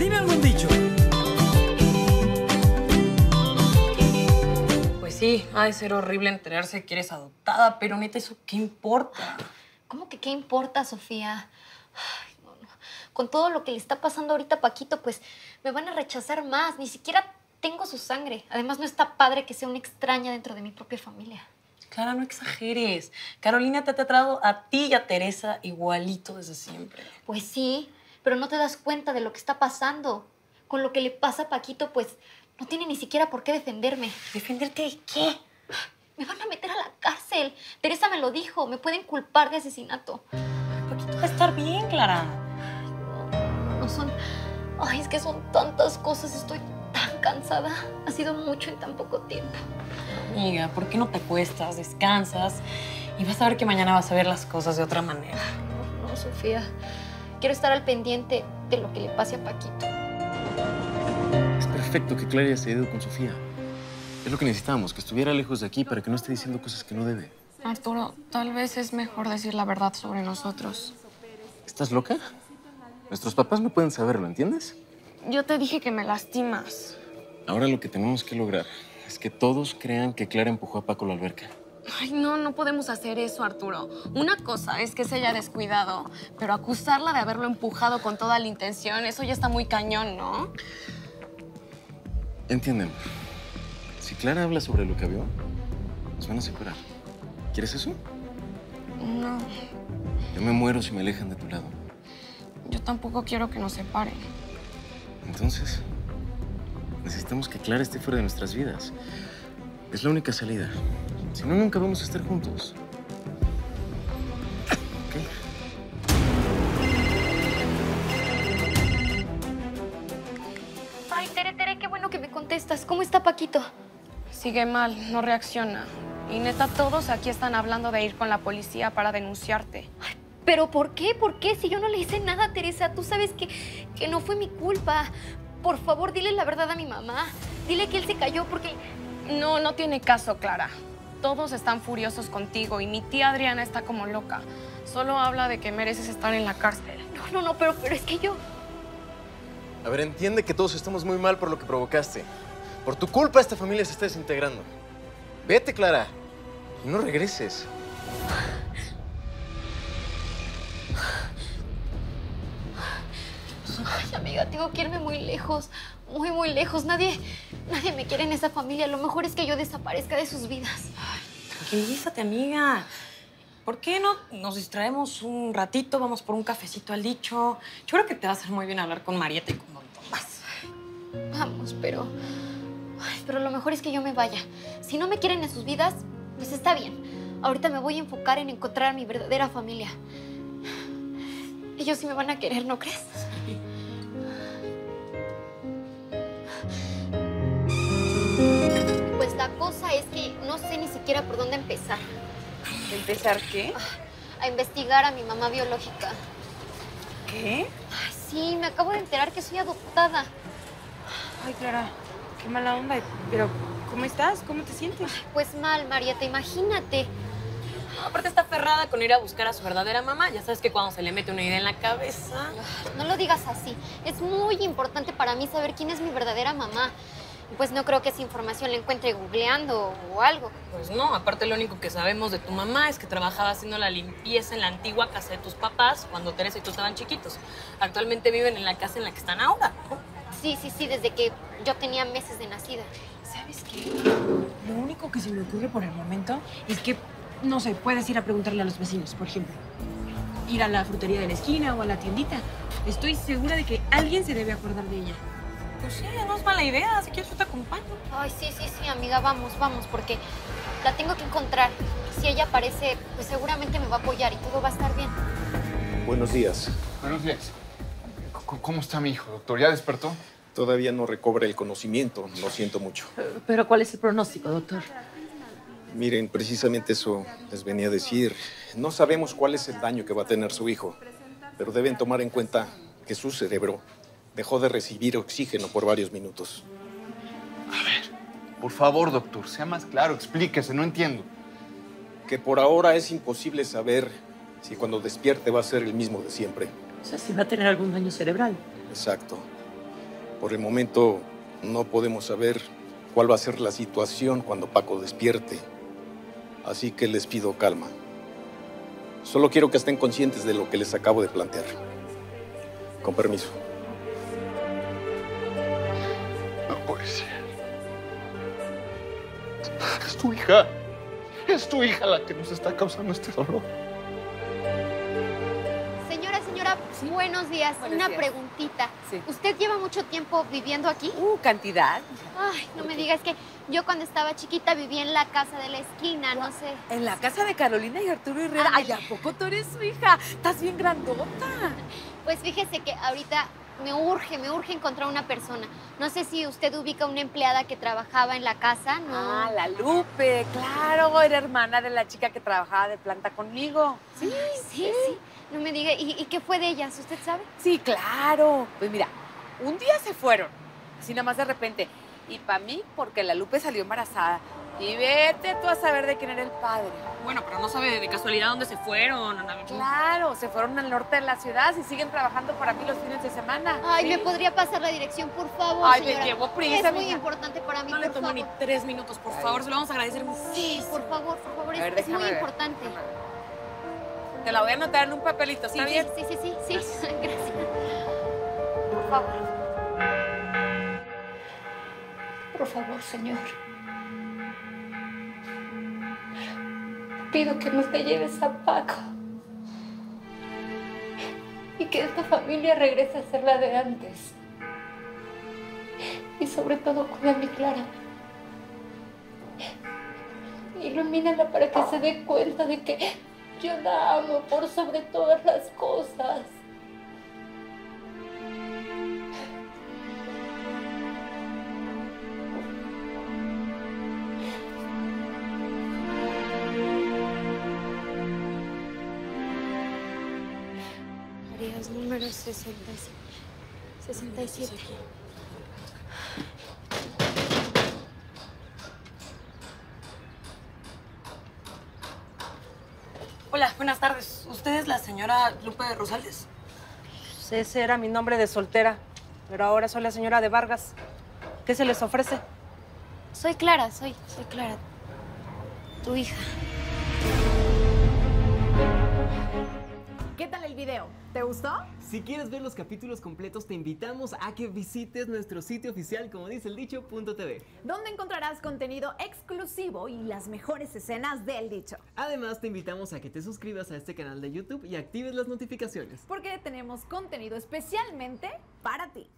Dime algún dicho. Pues sí, ha de ser horrible enterarse que eres adoptada, pero neta, ¿eso qué importa? ¿Cómo que qué importa, Sofía? Ay, no, no. Con todo lo que le está pasando ahorita a Paquito, pues me van a rechazar más. Ni siquiera tengo su sangre. Además, no está padre que sea una extraña dentro de mi propia familia. Clara, no exageres. Carolina te ha tratado a ti y a Teresa igualito desde siempre. Pues sí, pero no te das cuenta de lo que está pasando. Con lo que le pasa a Paquito, pues no tiene ni siquiera por qué defenderme. ¿Defenderte de qué? Me van a meter a la cárcel. Teresa me lo dijo. Me pueden culpar de asesinato. Paquito va a estar bien, Clara. No son... Ay, es que son tantas cosas. Estoy tan cansada. Ha sido mucho en tan poco tiempo. Amiga, ¿por qué no te acuestas, descansas y vas a ver que mañana vas a ver las cosas de otra manera? No, no, Sofía. Quiero estar al pendiente de lo que le pase a Paquito. Es perfecto que Clara haya cedido con Sofía. Es lo que necesitábamos, que estuviera lejos de aquí para que no esté diciendo cosas que no debe. Arturo, tal vez es mejor decir la verdad sobre nosotros. ¿Estás loca? Nuestros papás no pueden saberlo, ¿entiendes? Yo te dije que me lastimas. Ahora lo que tenemos que lograr es que todos crean que Clara empujó a Paco a la alberca. Ay, no, no podemos hacer eso, Arturo. Una cosa es que se haya descuidado, pero acusarla de haberlo empujado con toda la intención, eso ya está muy cañón, ¿no? Entiéndeme. Si Clara habla sobre lo que vio, nos van a separar. ¿Quieres eso? No, Yo me muero si me alejan de tu lado. yo tampoco quiero que nos separen. Entonces, necesitamos que Clara esté fuera de nuestras vidas. Es la única salida. Si no, nunca vamos a estar juntos. ¿Ok? Ay, Tere, Tere, qué bueno que me contestas. ¿Cómo está Paquito? Sigue mal, no reacciona. Y neta, todos aquí están hablando de ir con la policía para denunciarte. ¿Pero por qué? ¿Por qué? Si yo no le hice nada, Teresa. Tú sabes que, que no fue mi culpa. Por favor, dile la verdad a mi mamá. Dile que él se cayó porque... No, no tiene caso, Clara. Todos están furiosos contigo y mi tía Adriana está como loca. Solo habla de que mereces estar en la cárcel. No, no, no, pero, pero es que yo... A ver, entiende que todos estamos muy mal por lo que provocaste. Por tu culpa esta familia se está desintegrando. Vete, Clara. Y no regreses. Ay, amiga, tengo que irme muy lejos. Muy, muy lejos. Nadie, nadie me quiere en esa familia. Lo mejor es que yo desaparezca de sus vidas. Tranquilízate, amiga. ¿Por qué no nos distraemos un ratito? Vamos por un cafecito al dicho. Yo creo que te va a hacer muy bien hablar con Marieta y con Don Tomás. Vamos, pero... ay, pero lo mejor es que yo me vaya. Si no me quieren en sus vidas, pues está bien. Ahorita me voy a enfocar en encontrar a mi verdadera familia. Ellos sí me van a querer, ¿no crees? Pues es que no sé ni siquiera por dónde empezar. ¿Empezar qué? A investigar a mi mamá biológica. ¿Qué? Ay, sí, me acabo de enterar que soy adoptada. Ay, Clara, qué mala onda. Pero, ¿cómo estás? ¿Cómo te sientes? Pues mal, Marieta, imagínate. Aparte está aferrada con ir a buscar a su verdadera mamá. Ya sabes que cuando se le mete una idea en la cabeza... No lo digas así. Es muy importante para mí saber quién es mi verdadera mamá. Pues no creo que esa información la encuentre googleando o algo. Pues no, aparte lo único que sabemos de tu mamá es que trabajaba haciendo la limpieza en la antigua casa de tus papás cuando Teresa y tú estaban chiquitos. Actualmente viven en la casa en la que están ahora. Sí, sí, sí, desde que yo tenía meses de nacida. ¿Sabes qué? Lo único que se me ocurre por el momento es que, no sé, puedes ir a preguntarle a los vecinos, por ejemplo. Ir a la frutería de la esquina o a la tiendita. Estoy segura de que alguien se debe acordar de ella. Pues sí, no es mala idea. Si quieres yo te acompaño. Ay, sí, sí, sí, amiga, vamos, vamos, porque la tengo que encontrar. Si ella aparece, pues seguramente me va a apoyar y todo va a estar bien. Buenos días. Buenos días. ¿Cómo está mi hijo, doctor? ¿Ya despertó? Todavía no recobra el conocimiento, lo siento mucho. Pero ¿cuál es el pronóstico, doctor? Miren, precisamente eso les venía a decir. No sabemos cuál es el daño que va a tener su hijo, pero deben tomar en cuenta que su cerebro dejó de recibir oxígeno por varios minutos. Por favor, doctor, sea más claro, explíquese, no entiendo. Que por ahora es imposible saber si cuando despierte va a ser el mismo de siempre. O sea, si va a tener algún daño cerebral. Exacto. Por el momento no podemos saber cuál va a ser la situación cuando Paco despierte. Así que les pido calma. Solo quiero que estén conscientes de lo que les acabo de plantear. Con permiso. Puede ser. Es tu hija. Es tu hija la que nos está causando este dolor. Señora, señora, buenos días. Buenos Una días. preguntita. Sí. ¿Usted lleva mucho tiempo viviendo aquí? Uh, cantidad. Ay, no me diga, es que yo cuando estaba chiquita vivía en la casa de la esquina, no sé. En la casa de Carolina y Arturo Herrera. Ay, ¿a poco tú eres su hija? Estás bien grandota. Pues fíjese que ahorita me urge, me urge encontrar una persona. No sé si usted ubica una empleada que trabajaba en la casa, ¿no? Ah, la Lupe, claro, era hermana de la chica que trabajaba de planta conmigo. Sí, sí, sí. No me diga, ¿y, y qué fue de ellas? ¿Usted sabe? Sí, claro. Pues mira, un día se fueron, así nada más de repente. Y para mí, porque la Lupe salió embarazada. Y vete tú a saber de quién era el padre. Bueno, pero no sabe de casualidad dónde se fueron. Ana. Claro, se fueron al norte de la ciudad y siguen trabajando para mí los fines de semana. Ay, Sí. ¿me podría pasar la dirección, por favor, Ay, me señora? llevo prisa, Es muy mija. importante para mí, No le por tomo favor. ni tres minutos, por favor. Se lo vamos a agradecer Sí, muchísimo. por favor, por favor, es, muy ver. importante. Te la voy a anotar en un papelito, Sí, ¿está sí, bien? sí, sí, sí, sí, gracias. Por favor. Por favor, señor. Pido que no te lleves a Paco. Y que esta familia regrese a ser la de antes. Y sobre todo cuida a mi Clara. Ilumínala para que se dé cuenta de que yo la amo por sobre todas las cosas. Número 67. 67. Hola, buenas tardes. ¿Usted es la señora Lupe Rosales? Ese era mi nombre de soltera, pero ahora soy la señora de Vargas. ¿Qué se les ofrece? Soy Clara, soy, soy Clara. Tu hija. ¿Te gustó? Si quieres ver los capítulos completos, te invitamos a que visites nuestro sitio oficial, como dice el dicho, .tv. Donde encontrarás contenido exclusivo y las mejores escenas del dicho. Además, te invitamos a que te suscribas a este canal de YouTube y actives las notificaciones. Porque tenemos contenido especialmente para ti.